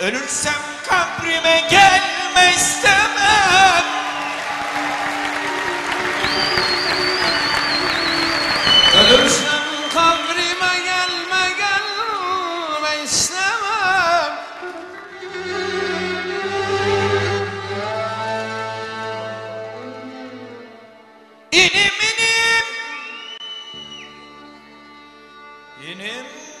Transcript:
Ölürsem kabrime gelme istemem. Ölürsem kabrime gelme gelme istemem. İnim inim. İnim.